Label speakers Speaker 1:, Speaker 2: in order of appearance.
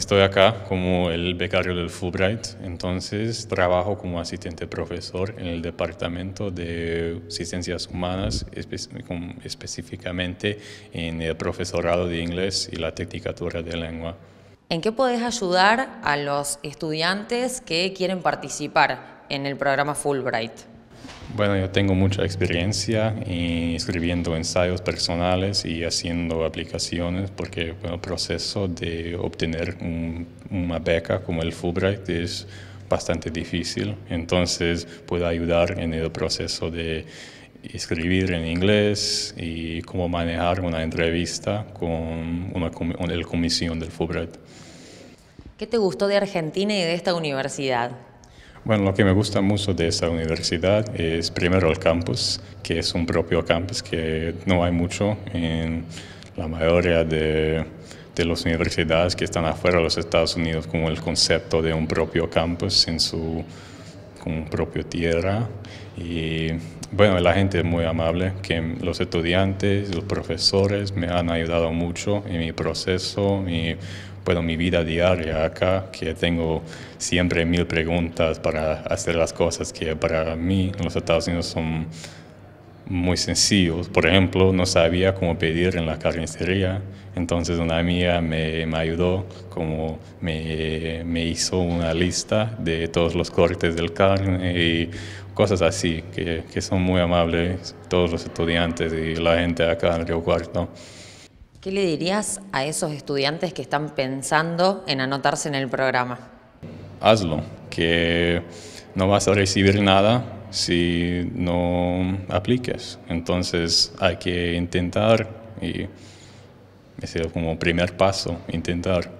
Speaker 1: estoy acá como el becario del Fulbright, entonces trabajo como asistente profesor en el departamento de ciencias humanas, específicamente en el profesorado de inglés y la tecnicatura de lengua.
Speaker 2: ¿En qué podés ayudar a los estudiantes que quieren participar en el programa Fulbright?
Speaker 1: Bueno, yo tengo mucha experiencia escribiendo ensayos personales y haciendo aplicaciones porque el proceso de obtener una beca como el Fulbright es bastante difícil. Entonces puedo ayudar en el proceso de escribir en inglés y cómo manejar una entrevista con, una, la comisión del Fulbright.
Speaker 2: ¿Qué te gustó de Argentina y de esta universidad?
Speaker 1: Bueno, lo que me gusta mucho de esta universidad es primero el campus, que es un propio campus que no hay mucho en la mayoría de, las universidades que están afuera de los Estados Unidos, como el concepto de un propio campus en su con propio tierra. Y bueno, la gente es muy amable, que los estudiantes, los profesores me han ayudado mucho en mi proceso, mi, bueno, mi vida diaria acá, que tengo siempre mil preguntas para hacer las cosas que para mí en los Estados Unidos son muy sencillos. Por ejemplo, no sabía cómo pedir en la carnicería, entonces una amiga me, me ayudó, como me, me, hizo una lista de todos los cortes del carne y cosas así, que, que, son muy amables todos los estudiantes y la gente acá en Río Cuarto.
Speaker 2: ¿Qué le dirías a esos estudiantes que están pensando en anotarse en el programa?
Speaker 1: Hazlo, que no vas a recibir nada si no apliques. Entonces hay que intentar y es como primer paso, intentar.